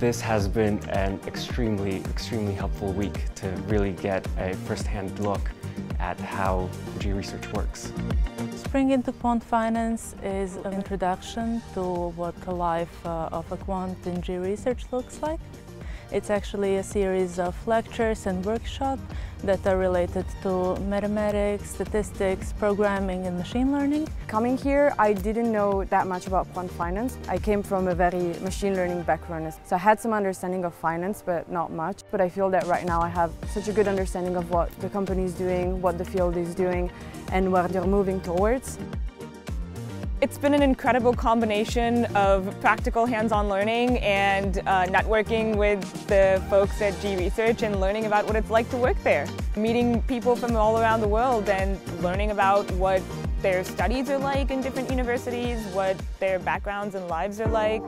This has been an extremely, extremely helpful week to really get a first-hand look at how G Research works. Spring into Quant Finance is an introduction to what the life uh, of a quant in G Research looks like. It's actually a series of lectures and workshops that are related to mathematics, statistics, programming and machine learning. Coming here, I didn't know that much about quant finance. I came from a very machine learning background, so I had some understanding of finance, but not much. But I feel that right now I have such a good understanding of what the company is doing, what the field is doing, and where they're moving towards. It's been an incredible combination of practical hands-on learning and uh, networking with the folks at G Research and learning about what it's like to work there. Meeting people from all around the world and learning about what their studies are like in different universities, what their backgrounds and lives are like.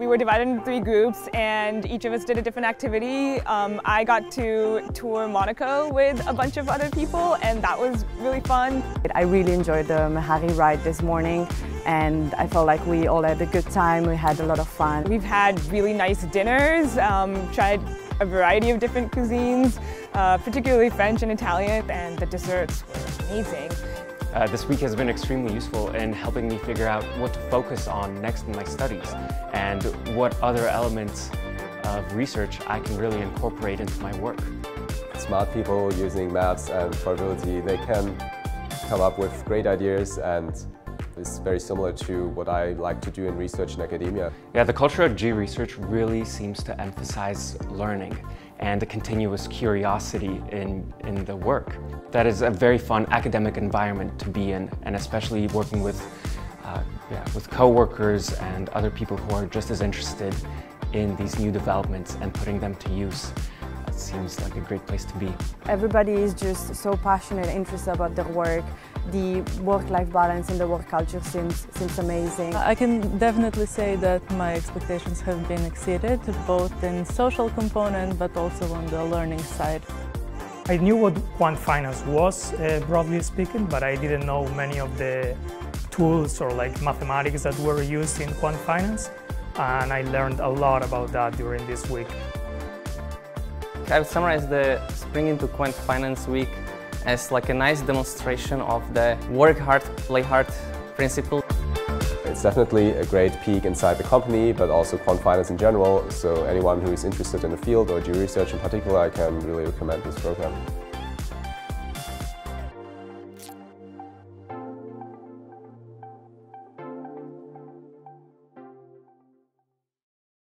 We were divided into three groups and each of us did a different activity. Um, I got to tour Monaco with a bunch of other people and that was really fun. I really enjoyed the Mehari ride this morning and I felt like we all had a good time, we had a lot of fun. We've had really nice dinners, um, tried a variety of different cuisines, uh, particularly French and Italian, and the desserts were amazing. Uh, this week has been extremely useful in helping me figure out what to focus on next in my studies and what other elements of research I can really incorporate into my work. Smart people using maths and probability, they can come up with great ideas and it's very similar to what I like to do in research in academia. Yeah, the culture of G Research really seems to emphasize learning and a continuous curiosity in, in the work. That is a very fun academic environment to be in, and especially working with, uh, yeah, with co-workers and other people who are just as interested in these new developments and putting them to use seems like a great place to be. Everybody is just so passionate and interested about their work. The work-life balance and the work culture seems, seems amazing. I can definitely say that my expectations have been exceeded, both in social component but also on the learning side. I knew what quant finance was, uh, broadly speaking, but I didn't know many of the tools or like mathematics that were used in quant finance, and I learned a lot about that during this week. I would summarize the Spring into Quant Finance Week as like a nice demonstration of the work hard, play hard principle. It's definitely a great peek inside the company, but also quant finance in general. So anyone who is interested in the field or do research in particular, I can really recommend this program.